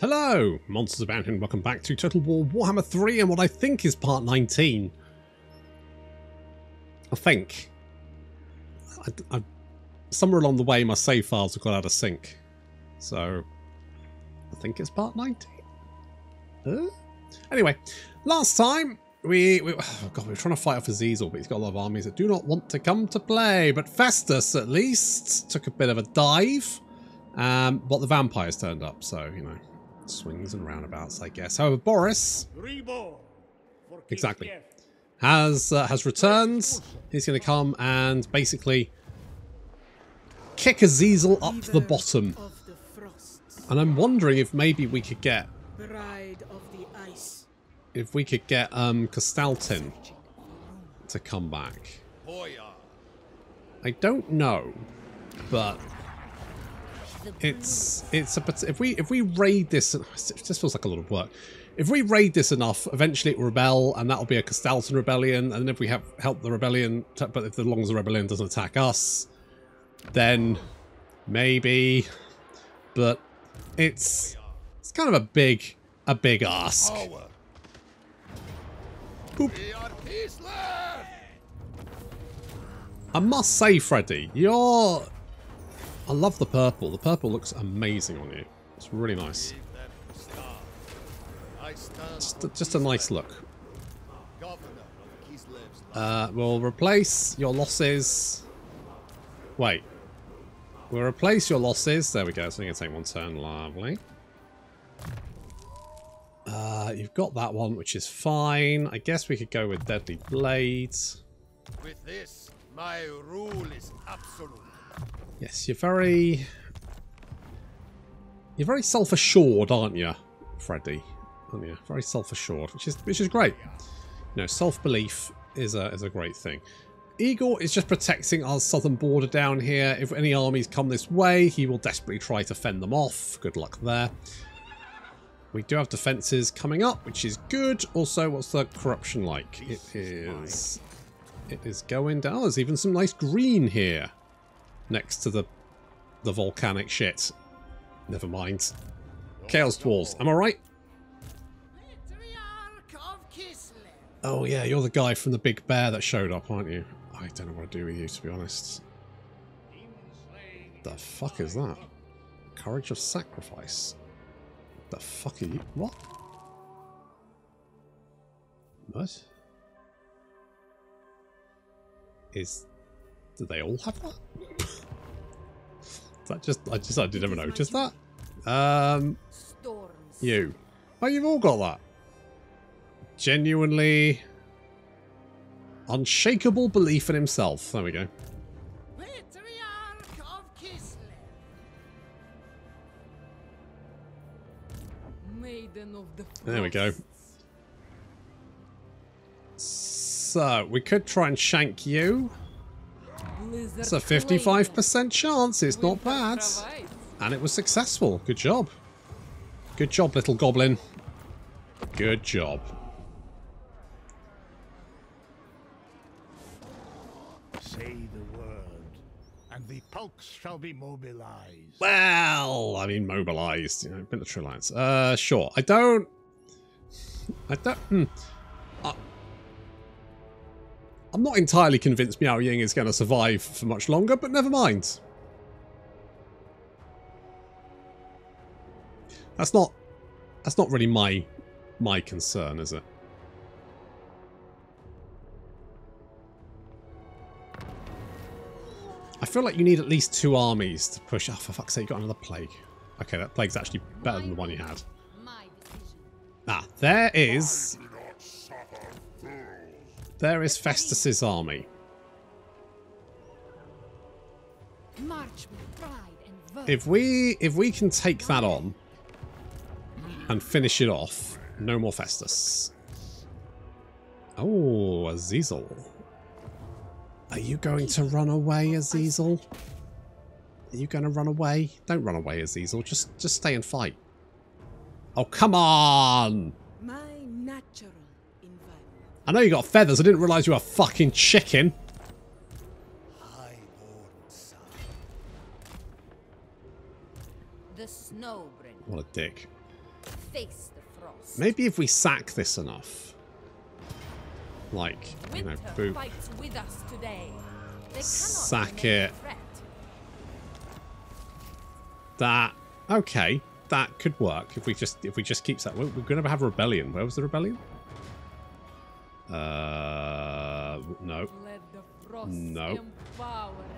Hello, Monsters Abound and welcome back to Total War Warhammer 3 and what I think is part 19. I think. I, I, somewhere along the way my save files have got out of sync. So, I think it's part 19. Uh? Anyway, last time we, we oh god, we were trying to fight off Azazel, but he's got a lot of armies that do not want to come to play. But Festus, at least, took a bit of a dive. Um, but the vampires turned up, so, you know, swings and roundabouts, I guess. However, Boris, exactly, has uh, has returned. He's going to come and basically kick Azazel up the bottom. And I'm wondering if maybe we could get if we could get um Kostaltyn to come back. I don't know, but it's it's a if we if we raid this, just feels like a lot of work. If we raid this enough, eventually it will rebel, and that'll be a Kostaltyn rebellion. And if we have help the rebellion, but if as long as the rebellion doesn't attack us, then maybe. But it's it's kind of a big a big ask. Boop. I must say, Freddy, you're I love the purple. The purple looks amazing on you. It's really nice. Just a, just a nice look. Uh, we'll replace your losses. Wait. We'll replace your losses. There we go. So you can take one turn. Lovely. Uh, you've got that one, which is fine. I guess we could go with Deadly Blades. With this, my rule is absolute. Yes, you're very... You're very self-assured, aren't you, Freddy? Aren't you? Very self-assured, which is which is great. You know, self-belief is a is a great thing. Igor is just protecting our southern border down here. If any armies come this way, he will desperately try to fend them off. Good luck there. We do have defences coming up, which is good. Also, what's the corruption like? It is... It is going down. There's even some nice green here next to the the volcanic shit. Never mind. Chaos Dwarves, am I right? Oh yeah, you're the guy from the big bear that showed up, aren't you? I don't know what to do with you, to be honest. The fuck is that? Courage of sacrifice. The fuck are you? What? What? Is... Do they all have that? that just I just I didn't notice that. Um You. Oh you've all got that. Genuinely unshakable belief in himself. There we go. There we go. So, we could try and shank you. It's a 55% chance. It's not bad. And it was successful. Good job. Good job, little goblin. Good job. Say the word, and the Pulks shall be mobilized. Well, I mean mobilized, you know, military alliance. Uh, sure. I don't... I don't... Hmm. I'm not entirely convinced Miao Ying is going to survive for much longer, but never mind. That's not that's not really my my concern, is it? I feel like you need at least two armies to push. Oh, for fuck's sake, you got another plague. Okay, that plague's actually better than the one you had. Ah, there is there is Festus's army. If we if we can take that on and finish it off, no more Festus. Oh, Azazel. Are you going to run away, Azazel? Are you going to run away? Don't run away, Azazel. Just just stay and fight. Oh, come on! I know you got feathers. I didn't realise you were a fucking chicken. What a dick. face the frost. Maybe if we sack this enough. Like, you know, Winter boot. fights with us today. They Sack it. That okay. That could work if we just if we just keep that. We're, we're going to have a rebellion. Where was the rebellion? Uh, no. Let the frost No.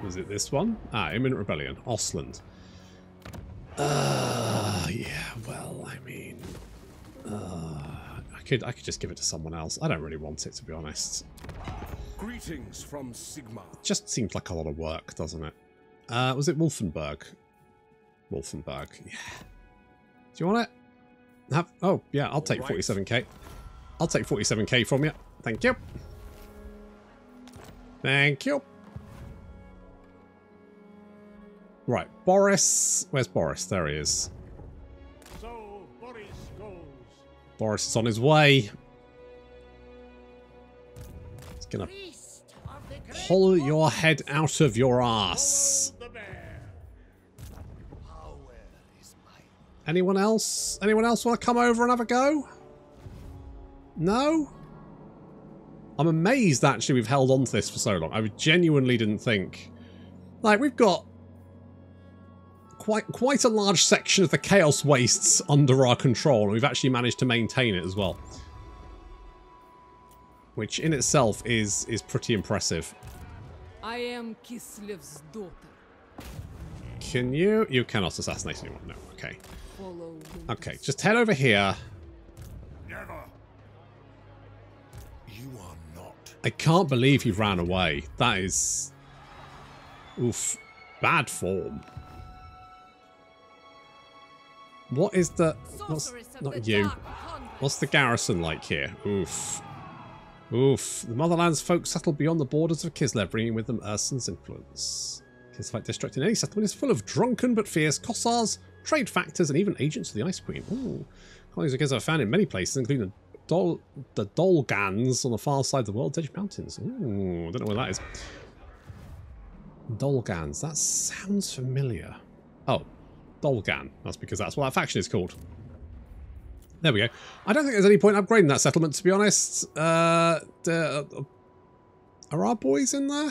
Was it this one? Ah, imminent rebellion. Ostland. Uh, yeah. Well, I mean, uh, I could I could just give it to someone else. I don't really want it to be honest. Greetings from Sigma. just seems like a lot of work, doesn't it? Uh, was it Wolfenburg? Wolfenburg, yeah. Do you want it? Have, oh, yeah, I'll take Alright. 47k. I'll take 47k from you. Thank you. Thank you. Right, Boris. Where's Boris? There he is. So Boris goes. Boris is on his way. He's gonna Priest of pull your head out of your ass. Anyone else? Anyone else want to come over and have a go? No? I'm amazed actually we've held on to this for so long. I genuinely didn't think. Like we've got quite quite a large section of the chaos wastes under our control and we've actually managed to maintain it as well. Which in itself is is pretty impressive. I am Kislev's daughter. Can you you cannot assassinate anyone, no, okay. Okay, just head over here. Never. You are not. I can't believe he ran away. That is... Oof. Bad form. What is the... What's, not you. What's the garrison like here? Oof. Oof. The Motherland's folk settled beyond the borders of Kislev, bringing with them Ursun's influence. Kislev district in any settlement is full of drunken but fierce Kossars, trade factors, and even agents of the Ice Queen. Ooh. Colonies of Kislev are found in many places, including the Dol the Dolgans on the far side of the world's edge mountains. Ooh, I don't know where that is. Dolgans. That sounds familiar. Oh, Dolgan. That's because that's what that faction is called. There we go. I don't think there's any point upgrading that settlement, to be honest. Uh, the, uh, are our boys in there?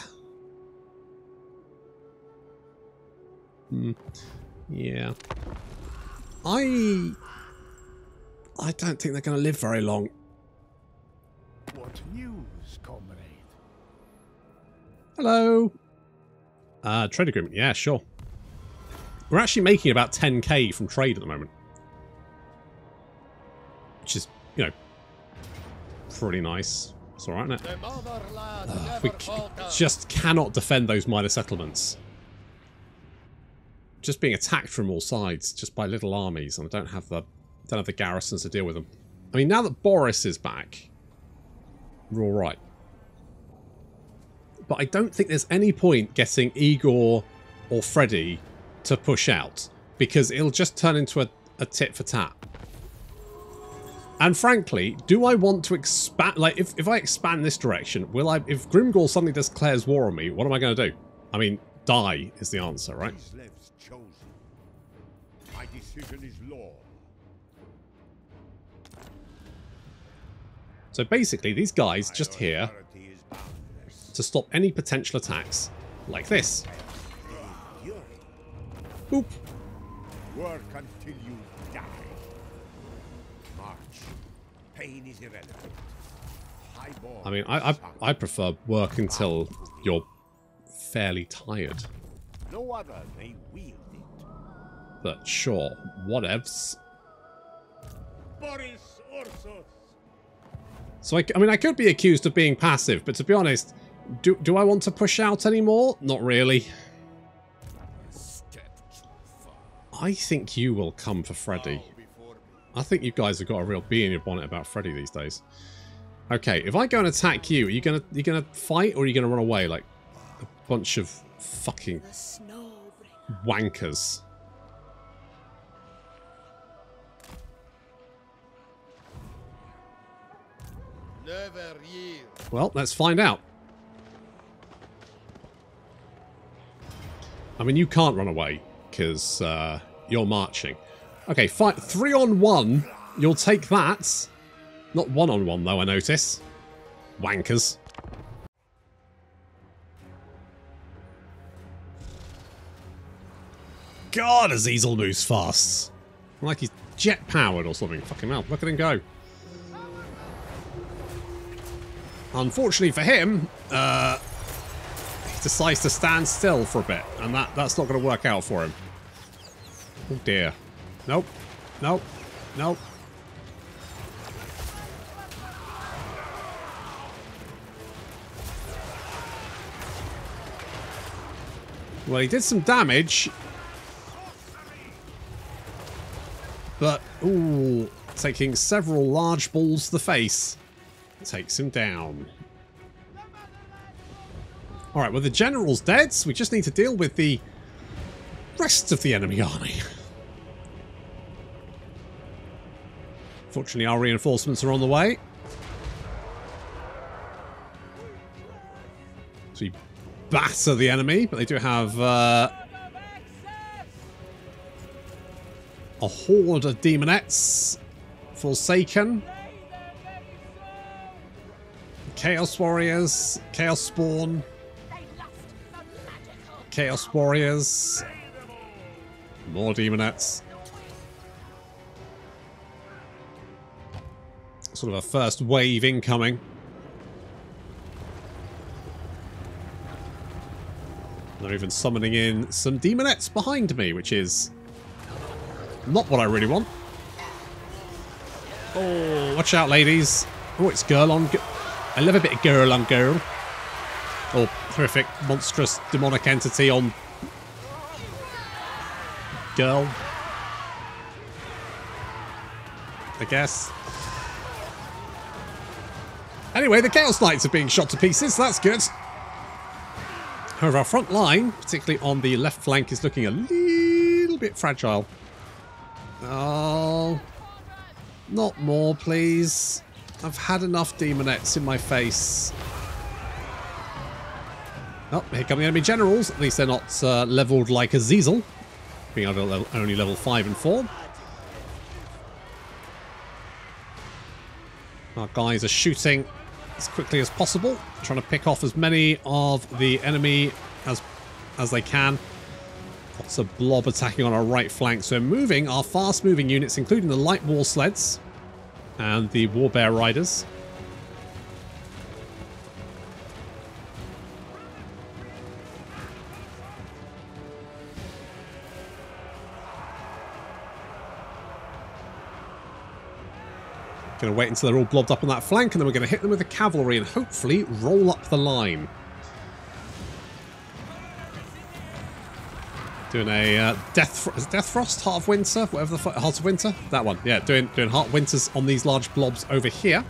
Hmm. Yeah. I... I don't think they're going to live very long. What news, comrade? Hello. Uh, trade agreement. Yeah, sure. We're actually making about 10k from trade at the moment. Which is, you know, pretty nice. It's alright, isn't it? Ugh, we just cannot defend those minor settlements. Just being attacked from all sides, just by little armies, and I don't have the don't have the garrisons to deal with them. I mean, now that Boris is back, we're all right. But I don't think there's any point getting Igor or Freddy to push out because it'll just turn into a, a tit for tat. And frankly, do I want to expand? Like, if, if I expand this direction, will I? If Grimgor suddenly declares war on me, what am I going to do? I mean, die is the answer, right? My decision is So basically, these guys just here authority is boundless. to stop any potential attacks, like this. Boop. Work until you die. March. Pain is irrelevant. I mean, I I. I prefer work until you're fairly tired. No other may wield it. But sure, whatevs. Boris Ursus. So I, I mean, I could be accused of being passive, but to be honest, do do I want to push out anymore? Not really. Step too far. I think you will come for Freddy. Bow before me. I think you guys have got a real bee in your bonnet about Freddy these days. Okay, if I go and attack you, are you gonna you gonna fight or are you gonna run away like a bunch of fucking wankers? Well, let's find out. I mean, you can't run away because uh, you're marching. Okay, fight three on one You'll take that. Not one-on-one, though, I notice. Wankers. God, Azazel moves fast. Like he's jet-powered or something. Fucking hell, look at him go. Unfortunately for him, uh, he decides to stand still for a bit, and that, that's not going to work out for him. Oh dear. Nope. Nope. Nope. Well, he did some damage. But, ooh, taking several large balls to the face takes him down. Alright, well the general's dead, so we just need to deal with the rest of the enemy army. Fortunately, our reinforcements are on the way. So we batter the enemy, but they do have uh, a horde of demonettes. Forsaken. Chaos Warriors. Chaos Spawn. Chaos Warriors. More demonettes. Sort of a first wave incoming. They're even summoning in some demonettes behind me, which is not what I really want. Oh, watch out, ladies. Oh, it's girl on... I love a bit of girl on girl. Or horrific, monstrous, demonic entity on... Girl. I guess. Anyway, the Chaos Knights are being shot to pieces, that's good. However, our front line, particularly on the left flank, is looking a little bit fragile. Oh, not more, please. I've had enough demonettes in my face. Oh, here come the enemy generals. At least they're not uh, leveled like Azazel, being only level 5 and 4. Our guys are shooting as quickly as possible, trying to pick off as many of the enemy as as they can. Lots of blob attacking on our right flank, so moving our fast-moving units, including the light war sleds and the warbear riders. Going to wait until they're all blobbed up on that flank, and then we're going to hit them with the cavalry and hopefully roll up the line. Doing a uh, death, death frost, heart of winter, whatever the fuck, heart of winter, that one. Yeah, doing doing heart winters on these large blobs over here,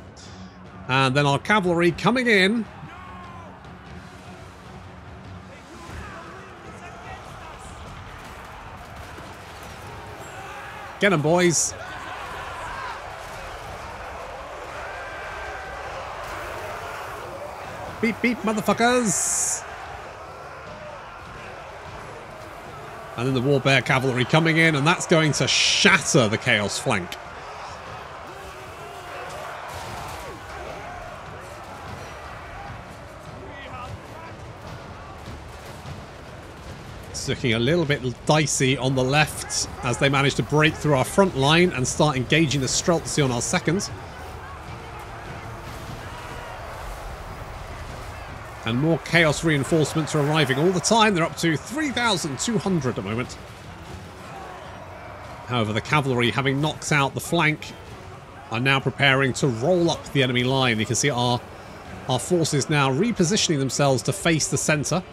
and then our cavalry coming in. Get them, boys. Beep, beep, motherfuckers! And then the Warbear Cavalry coming in, and that's going to shatter the Chaos flank. It's looking a little bit dicey on the left as they manage to break through our front line and start engaging the Streltsi on our second. And more Chaos reinforcements are arriving all the time. They're up to 3,200 at the moment. However, the cavalry, having knocked out the flank, are now preparing to roll up the enemy line. You can see our, our forces now repositioning themselves to face the centre.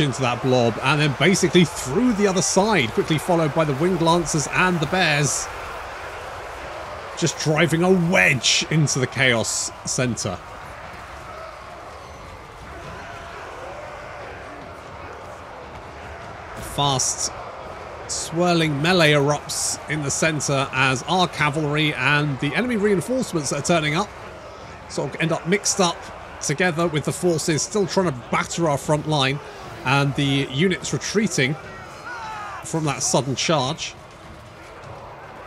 Into that blob and then basically through the other side, quickly followed by the Winged Lancers and the Bears. Just driving a wedge into the Chaos Center. A fast swirling melee erupts in the center as our cavalry and the enemy reinforcements are turning up sort of end up mixed up together with the forces still trying to batter our front line and the units retreating from that sudden charge.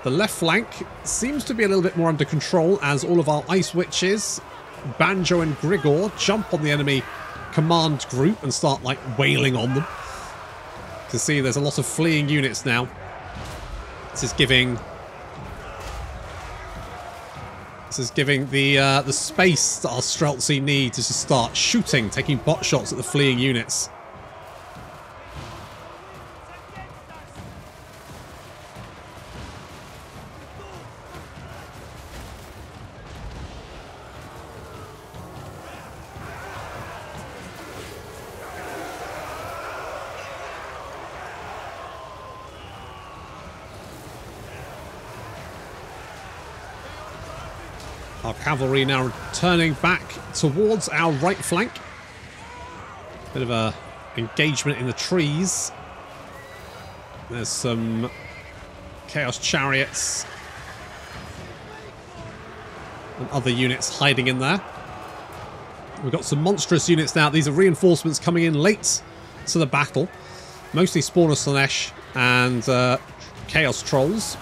The left flank seems to be a little bit more under control as all of our Ice Witches, Banjo and Grigor jump on the enemy command group and start like wailing on them. You can see there's a lot of fleeing units now. This is giving this is giving the uh, the space that our Streltsi need to start shooting, taking bot shots at the fleeing units. Cavalry now turning back towards our right flank. Bit of a engagement in the trees. There's some Chaos Chariots and other units hiding in there. We've got some monstrous units now. These are reinforcements coming in late to the battle. Mostly Spawn of Slaanesh and uh, Chaos Trolls.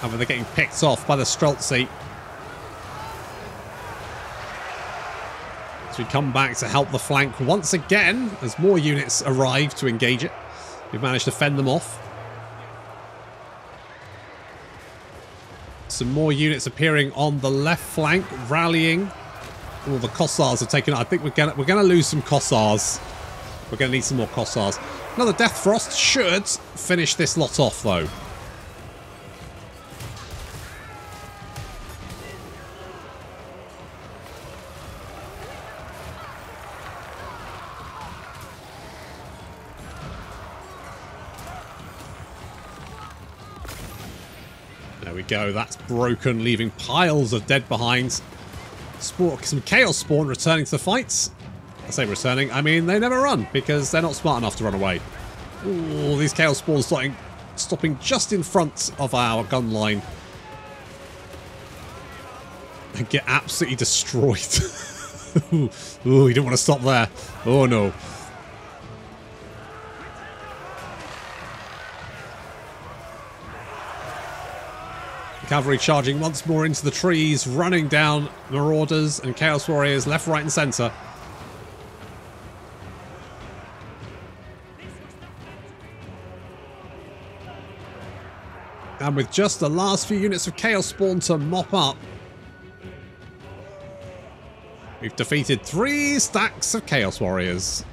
However, they're getting picked off by the Streltsi. So we come back to help the flank once again as more units arrive to engage it. We've managed to fend them off. Some more units appearing on the left flank, rallying. All the Kossars have taken. I think we're gonna we're gonna lose some Kossars. We're gonna need some more Kossars. Another Death Frost should finish this lot off though. Go. That's broken, leaving piles of dead behind. Some Chaos Spawn returning to the fights. I say returning, I mean they never run because they're not smart enough to run away. Ooh, these Chaos Spawns starting, stopping just in front of our gun line. And get absolutely destroyed. Ooh, ooh, you don't want to stop there. Oh no. Cavalry charging once more into the trees, running down Marauders and Chaos Warriors left, right and centre. And with just the last few units of Chaos Spawn to mop up, we've defeated three stacks of Chaos Warriors.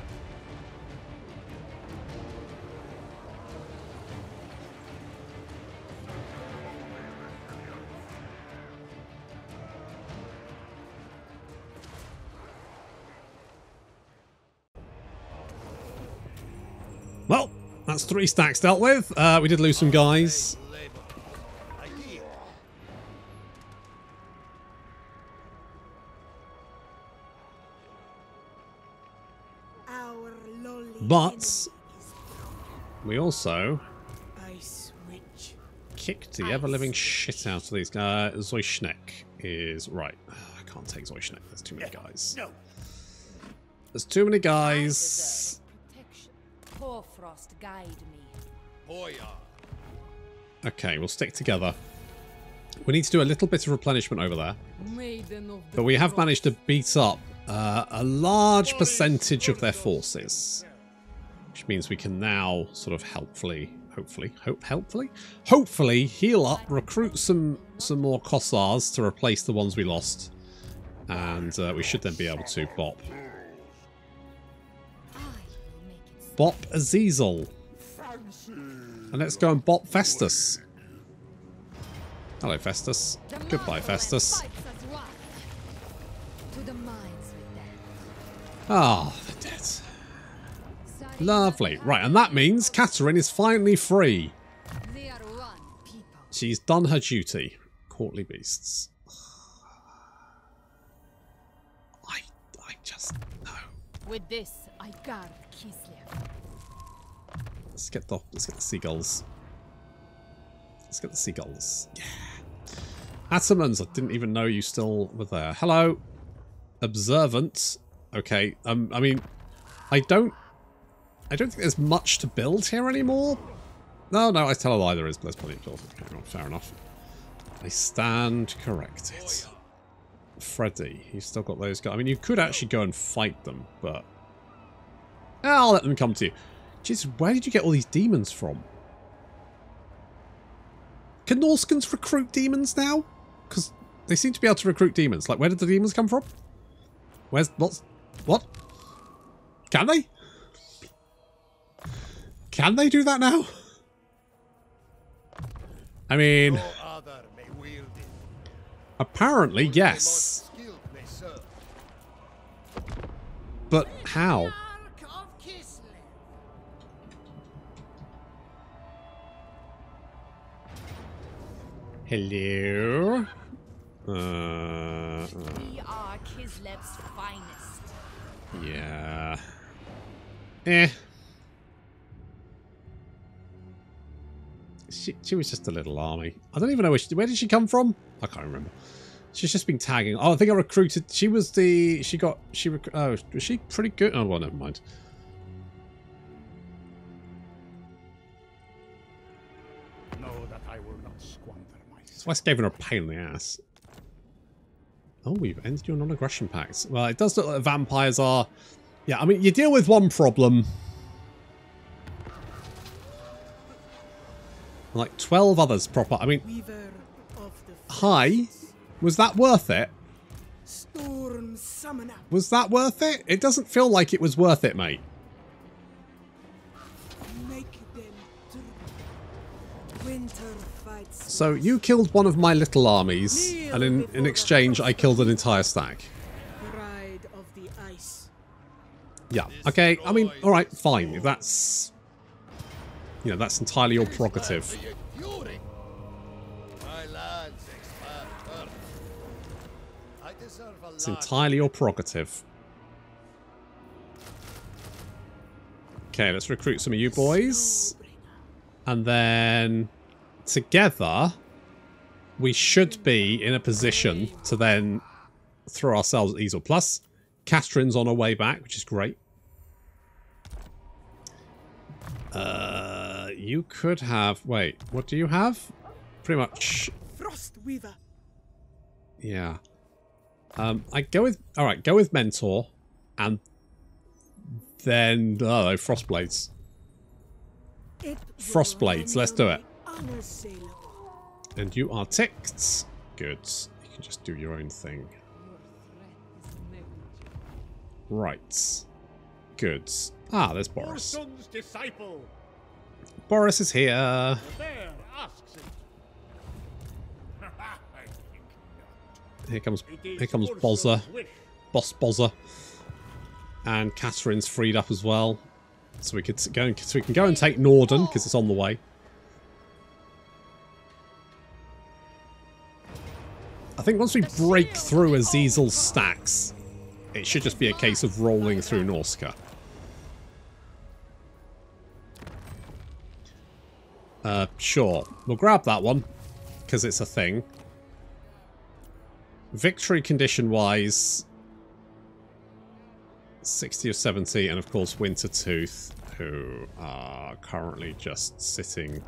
That's three stacks dealt with. Uh, we did lose some guys. But we also kicked the ever-living shit out of these guys. Uh, Zoyschneck is... Right. I can't take Zoyschneck. There's too many guys. No. There's too many guys. Protection. Hoarfrost guide me. Hoya. Okay, we'll stick together. We need to do a little bit of replenishment over there. Maiden of the But we have managed to beat up uh, a large percentage of their forces. Which means we can now sort of helpfully, hopefully, hope, helpfully, hopefully heal up, recruit some some more Kossars to replace the ones we lost. And uh, we should then be able to bop. Bop Azazel. And let's go and bop Festus. Hello, Festus. Goodbye, Festus. one. To the. Ah, dead. Lovely. Right, and that means Catherine is finally free. She's done her duty. Courtly beasts. I, I just no. With this, I guard. Let's get the let's get the seagulls. Let's get the seagulls. Yeah. Atamans, I didn't even know you still were there. Hello. Observant. Okay, um, I mean, I don't... I don't think there's much to build here anymore. No, no, I tell a lie, there is. There's plenty of build. Okay, well, fair enough. I stand corrected. Freddy, he's still got those guys. I mean, you could actually go and fight them, but... I'll let them come to you. Jesus, where did you get all these demons from? Can Norscans recruit demons now? Because they seem to be able to recruit demons. Like, where did the demons come from? Where's... What's... What? Can they? Can they do that now? I mean, No other may wield it. apparently, yes. most skilled may serve. But how? Hello? Uh, uh, We are Kislev's finest. yeah. Eh. She, she was just a little army. I don't even know where she, where did she come from? I can't remember. She's just been tagging. Oh, I think I recruited. She was the. She got. She. Rec oh, was she pretty good? Oh, well, never mind. I gave her a pain in the ass. Oh, we've ended your non-aggression pact. Well, it does look like vampires are... Yeah, I mean, you deal with one problem. Like 12 others proper. I mean, hi. Was that worth it? Storm Was that worth it? It doesn't feel like it was worth it, mate. So you killed one of my little armies, and in, in exchange I killed an entire stack. Bride of the ice. Yeah. Okay. I mean, all right, fine. If that's, you know, that's entirely your prerogative. For your fury. My lands expand earth. I deserve a It's entirely your prerogative. Okay, let's recruit some of you boys, and then together we should be in a position to then throw ourselves at Azazel. Plus, Castrin's on her way back, which is great. Uh, you could have... Wait, what do you have? Pretty much... Frost Weaver. Yeah. Um, I go with... Alright, go with Mentor. And then... Oh, Frostblades. Frostblades, let's do it. And you are ticked. Good. You can just do your own thing. Right. Good. Ah, there's Boris. Boris is here. The bear asks it. I think not. Here comes here comes Bozza. Boss Bozza. And Catherine's freed up as well. So we could go and, so we can go and take Norden because it's on the way. I think once we break through Azazel's stacks, it should just be a case of rolling through Norsca. Uh, sure. We'll grab that one because it's a thing. Victory condition wise, 60 or 70, and of course Wintertooth, who are currently just sitting.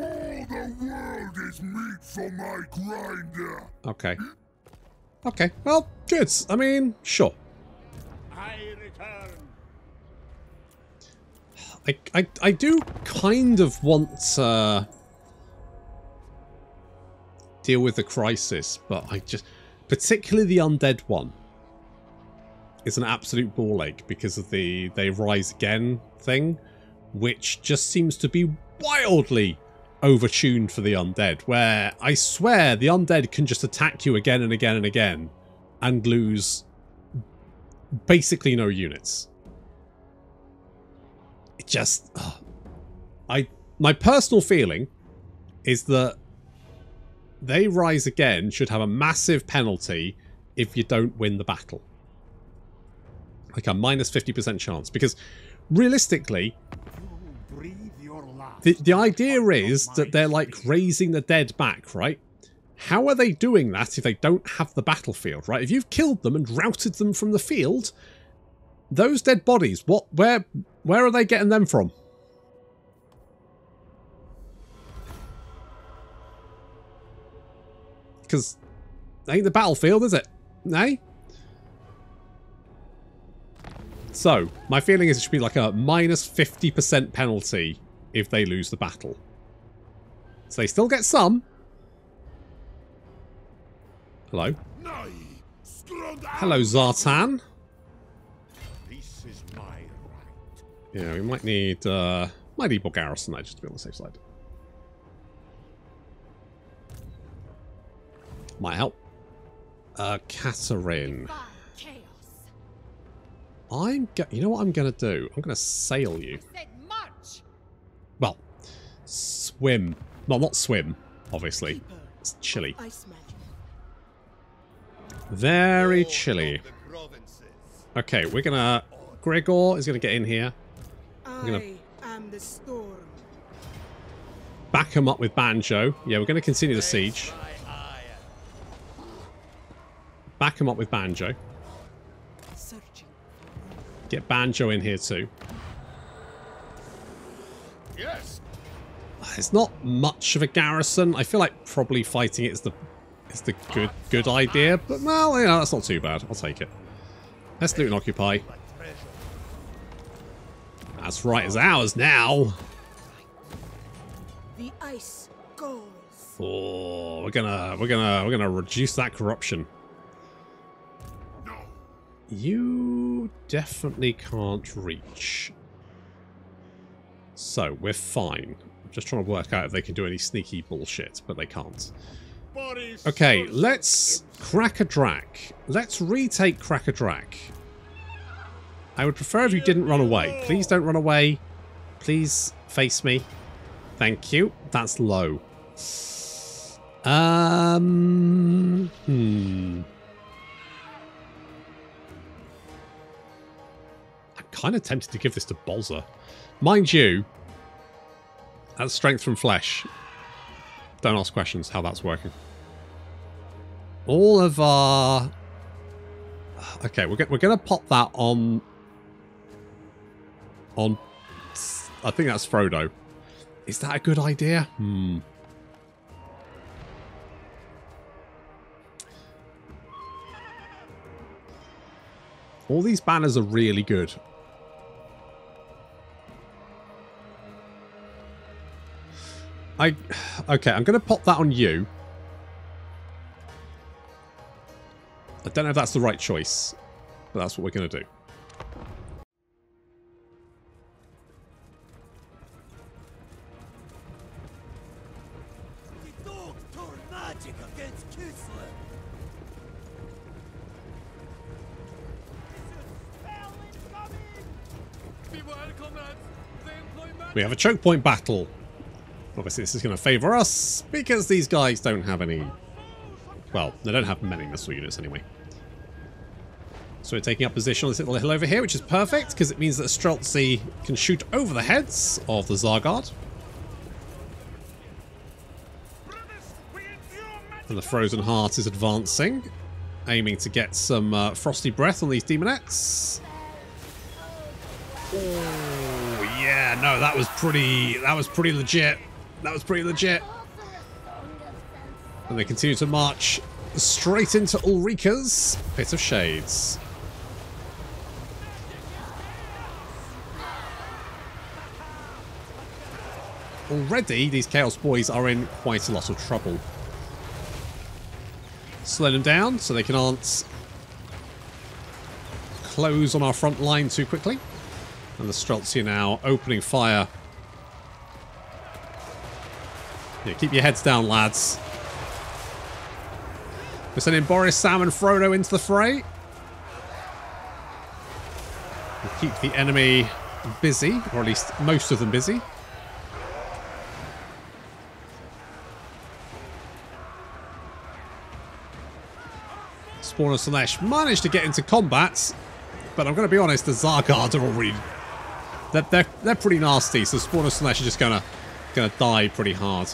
All the world is meat for my grinder. Okay. Okay, well, good. I mean, sure. I return. I, I, I do kind of want to deal with the crisis, but I just... Particularly the undead one is an absolute ball ache because of the they rise again thing, which just seems to be wildly overtuned for the undead, where I swear the undead can just attack you again and again and again and lose basically no units. It just... ugh. I My personal feeling is that they rise again should have a massive penalty if you don't win the battle. Like a minus 50% chance. Because realistically, You breathe your last. the, the idea is that they're like raising the dead back, right? How are they doing that if they don't have the battlefield, right? If you've killed them and routed them from the field, those dead bodies, what, where, where are they getting them from? Because ain't the battlefield, is it? Nay? So, my feeling is it should be like a minus 50% penalty if they lose the battle. So they still get some. Hello. Hello, Zartan. This is my right. Yeah, we might need, uh, might need more garrison there, just to be on the safe side. Might help. Uh, Catherine. I'm go you know what I'm gonna do? I'm gonna sail you. Well, swim. Well, not swim, obviously. It's chilly. of Ice magic. Very chilly. of the provinces. Okay, we're gonna... Gregor is gonna get in here. gonna- I am the storm. Back him up with Banjo. Yeah, we're gonna continue the siege. Back him up with Banjo. Get Banjo in here too. It's not much of a garrison. I feel like probably fighting it is the is the good good idea, but well, you know, that's not too bad. I'll take it. Let's loot and occupy. That's right, it's ours now. The ice goes. Oh, we're gonna we're gonna we're gonna reduce that corruption. no. You definitely can't reach. So we're fine. Just trying to work out if they can do any sneaky bullshit, but they can't. Okay, let's Kraka Drak. Let's retake Kraka Drak. I would prefer if you didn't run away. Please don't run away. Please face me. Thank you. That's low. Um. Hmm. I'm kind of tempted to give this to Bolzer. Mind you, that's strength from flesh. Don't ask questions how that's working. All of our... Okay, we're, we're going to pop that on... On... I think that's Frodo. Is that a good idea? Hmm. All these banners are really good. I okay, I'm gonna pop that on you. I don't know if that's the right choice, but that's what we're do. Magic against Kislev. We have a choke point battle. Obviously, this is going to favour us because these guys don't have any. Well, they don't have many missile units anyway. So we're taking up position on this little hill over here, which is perfect because it means that Streltsi can shoot over the heads of the Tzar Guard. And the Frozen Heart is advancing, aiming to get some uh, frosty breath on these demonettes. Oh yeah, no, that was pretty. That was pretty legit. That was pretty legit. And they continue to march straight into Ulrika's Pit of Shades. Already, these Chaos Boys are in quite a lot of trouble. Slow them down so they can't close on our front line too quickly. And the Streltsi are now opening fire. Yeah, keep your heads down, lads. We're sending Boris, Sam, and Frodo into the fray. We'll keep the enemy busy, or at least most of them busy. Spawn of Slaanesh managed to get into combat, but I'm going to be honest, the Tzar Guard are already... They're, they're, they're pretty nasty, so Spawn of Slaanesh are just going to gonna die pretty hard.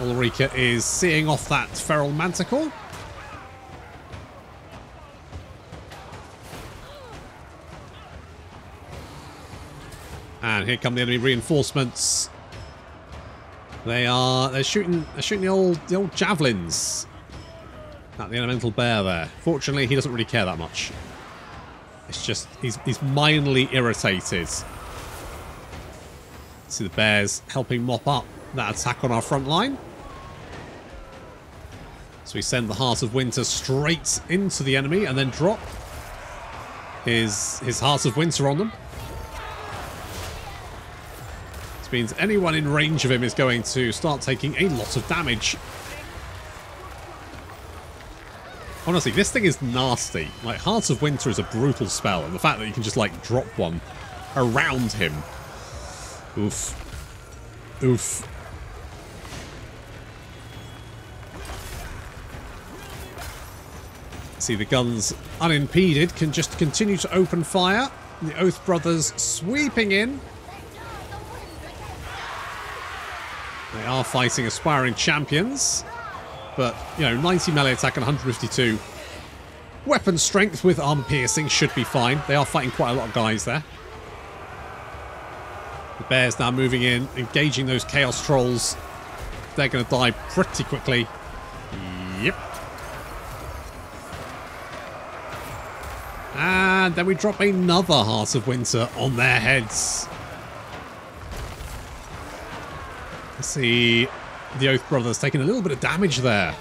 Ulrika is seeing off that feral manticore. And here come the enemy reinforcements. They are they're shooting they're shooting the old the old javelins at the elemental bear there. Fortunately he doesn't really care that much. It's just he's he's mildly irritated. See the bears helping mop up that attack on our front line. So we send the Heart of Winter straight into the enemy and then drop his his Heart of Winter on them. This means anyone in range of him is going to start taking a lot of damage. Honestly, this thing is nasty. Like, Heart of Winter is a brutal spell, and the fact that you can just, like, drop one around him. Oof. Oof. See, the guns, unimpeded, can just continue to open fire. The Oath Brothers sweeping in. They are fighting aspiring champions. But, you know, 90 melee attack and 152 weapon strength with arm piercing should be fine. They are fighting quite a lot of guys there. The bears now moving in, engaging those chaos trolls. They're going to die pretty quickly. Yep. And then we drop another Heart of Winter on their heads. Let's see the Oath Brothers taking a little bit of damage there.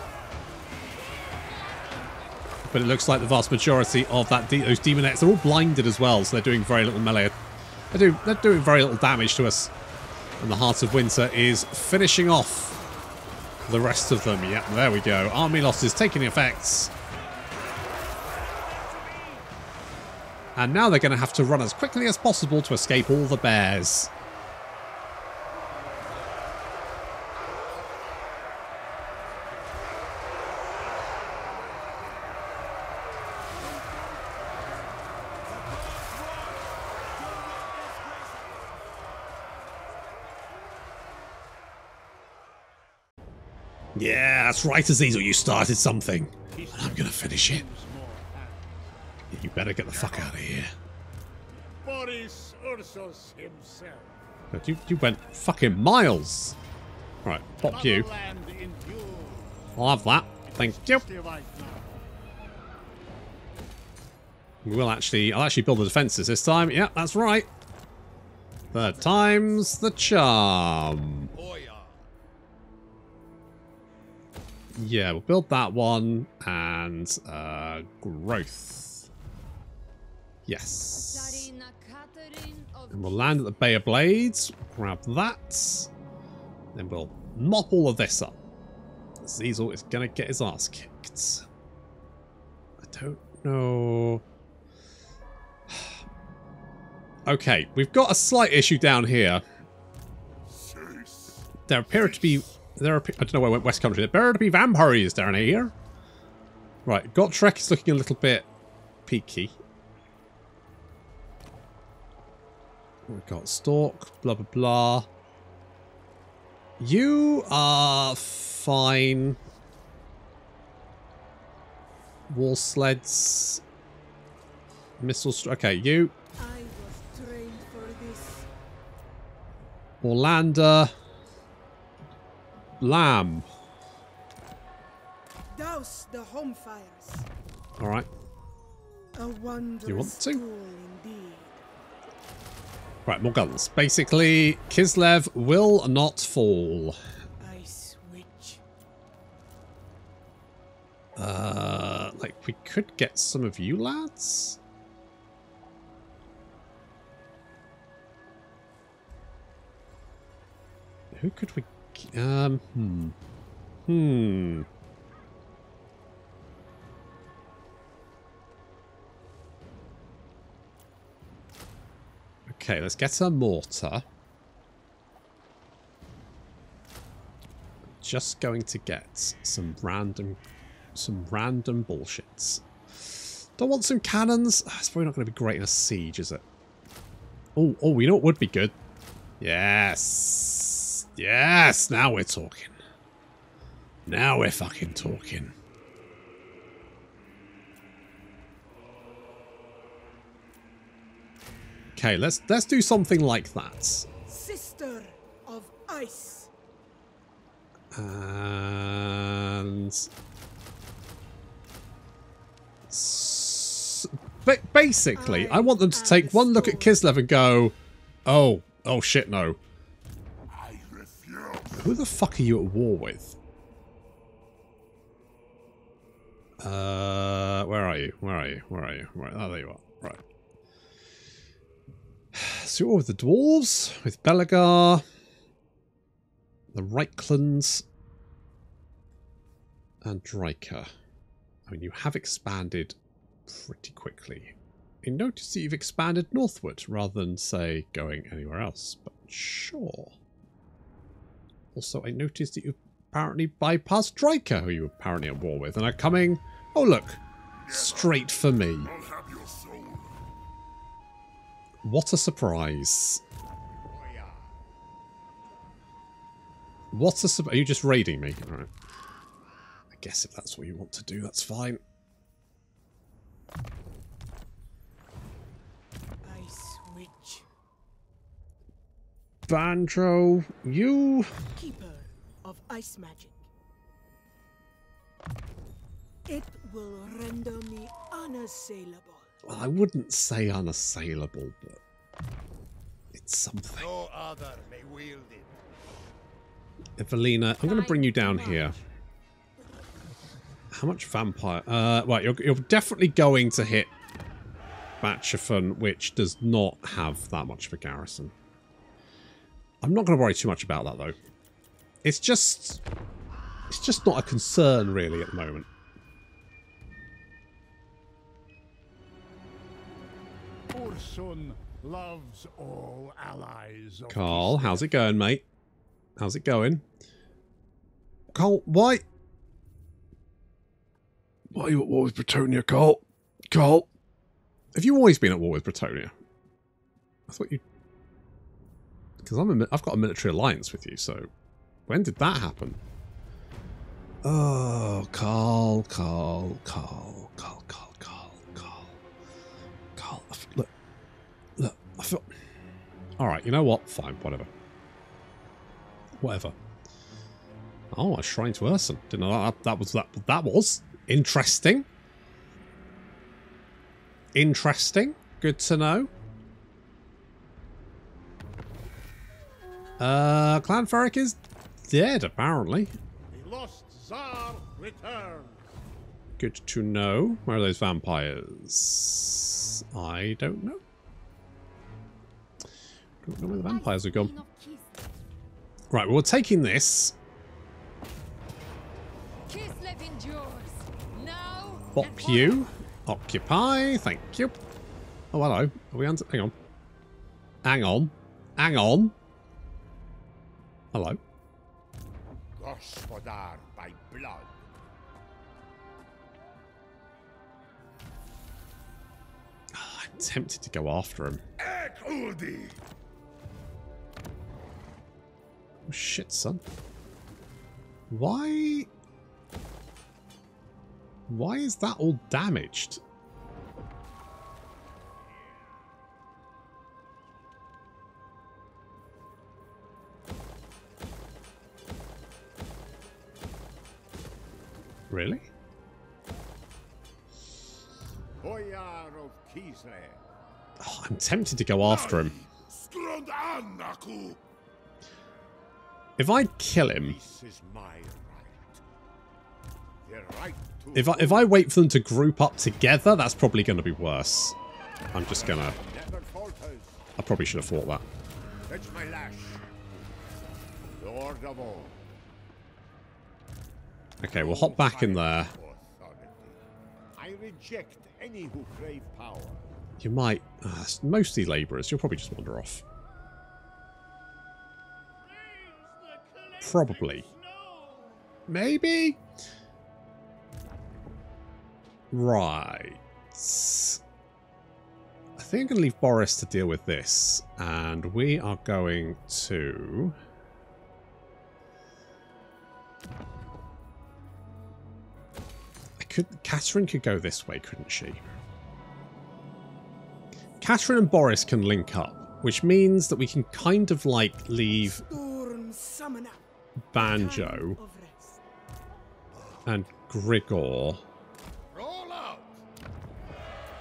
But it looks like the vast majority of that de those daemonettes are all blinded as well, so they're doing very little melee. They're doing, they're doing very little damage to us. And the Heart of Winter is finishing off the rest of them. Yep, there we go. Army losses taking effects. And now they're going to have to run as quickly as possible to escape all the bears. Yeah, that's right, Azazel. You started something. And I'm going to finish it. You better get the fuck out of here. Boris Ursus himself. You, you went fucking miles. Right, pop you. I'll have that. Thank you. We will actually, I'll actually build the defences this time. Yeah, that's right. Third time's the charm. Boya. Yeah, we'll build that one and uh, growth. Yes. And we'll land at the Bay of Blades. Grab that. Then we'll mop all of this up. Ziesel is going to get his ass kicked. I don't know. Okay, we've got a slight issue down here. There appear to be... There are, I don't know where I went West Country. There to be vampires down here. Right, Gotrek is looking a little bit peaky. We've got Stalk, blah, blah, blah. You are fine. War sleds. Missile... Okay, you. I was trained for this. Orlando. Lamb. Douse the home fires. Alright. A wondrous to? tool indeed. Right, more guns. Basically, Kislev will not fall. I switch. Uh, like, we could get some of you lads? Who could we... Um, hmm. Hmm. Okay, let's get a mortar. Just going to get some random some random bullshits. Don't want some cannons. Ah, It's probably not going to be great in a siege, is it? Oh, oh, you know what would be good? Yes. Yes, now we're talking. Now we're fucking talking. Okay, let's let's do something like that. Sister of ice. And S- ba- basically, I want them to take one look at Kislev and go, "Oh, oh shit, no." Who the fuck are you at war with? Uh, where are you? Where are you? Where are you? Right, oh, there you are. Right. So you're with the dwarves, with Belegar, the Reichlands, and Dryker. I mean, you have expanded pretty quickly. You notice that you've expanded northward rather than, say, going anywhere else, but sure. Also, I noticed that you apparently bypassed Dryker, who you apparently at war with, and are coming, oh look, straight for me. What a surprise. What a surprise. Are you just raiding me? Alright. I guess if that's what you want to do, that's fine. Ice witch. Banjo, you... Keeper of ice magic. It will render me unassailable. Well, I wouldn't say unassailable, but it's something. No other may wield it. Evelina, I'm going to bring you down here. How much vampire? Uh, right, you're, you're definitely going to hit Batchafon, which does not have that much of a garrison. I'm not going to worry too much about that, though. It's just... It's just not a concern, really, at the moment. Ursun loves all allies. Of Carl, how's it going, mate? How's it going? Carl, why? Why are you at war with Bretonnia, Carl? Carl? Have you always been at war with Bretonnia? I thought you... Because I'm a, I've got a military alliance with you, so... When did that happen? Oh, Carl, Carl, Carl, Carl, Carl, Carl, Carl. Carl, look. Look, I feel... Alright, you know what? Fine, whatever. Whatever. Oh, a shrine to Ursun. Didn't know that, that was that. That was interesting. Interesting. Good to know. Uh, Clan Ferric is dead, apparently. The lost Tsar returns. Good to know. Where are those vampires? I don't know. Don't know where the vampires have gone. Right, well, we're taking this. Kislev endures. Now. and Bop you. Occupy. Thank you. Oh, hello. Are we on? Hang on. Hang on. Hang on. Hello. Gospodar by blood. Ah, I'm tempted to go after him. Oh, shit, son. Why... Why is that all damaged? Really? Boyar of Kislev. Oh, I'm tempted to go after him. If I kill him, is my right. Right to if I if I wait for them to group up together, that's probably going to be worse. I'm just gonna. I probably should have thought that. Okay, we'll hop back in there. I reject any who crave power. You might. Uh, mostly labourers. You'll probably just wander off. Probably. Maybe. Right. I think I'm going to leave Boris to deal with this. And we are going to... could Catherine could go this way, couldn't she? Catherine and Boris can link up, which means that we can kind of like leave Banjo Time of rest. and Grigor.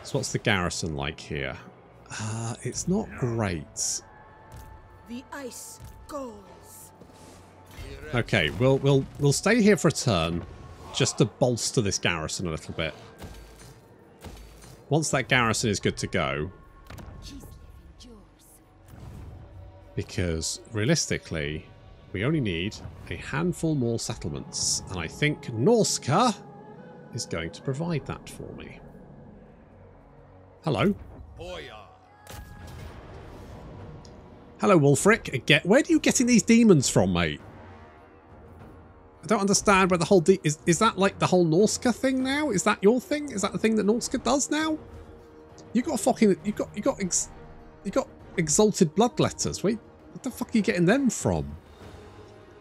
So what's the garrison like here? Uh, it's not great. The ice goes. Okay, we'll we'll we'll stay here for a turn, just to bolster this garrison a little bit. Once that garrison is good to go, because realistically, we only need a handful more settlements, and I think Norsca is going to provide that for me. Hello. Hello, Wulfrik. Again, where are you getting these demons from, mate? I don't understand where the whole de is. Is that like the whole Norsca thing now? Is that your thing? Is that the thing that Norsca does now? You got fucking you got you got ex, you got exalted bloodletters. Wait, what the fuck are you getting them from?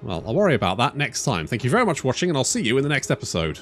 Well, I'll worry about that next time. Thank you very much for watching, and I'll see you in the next episode.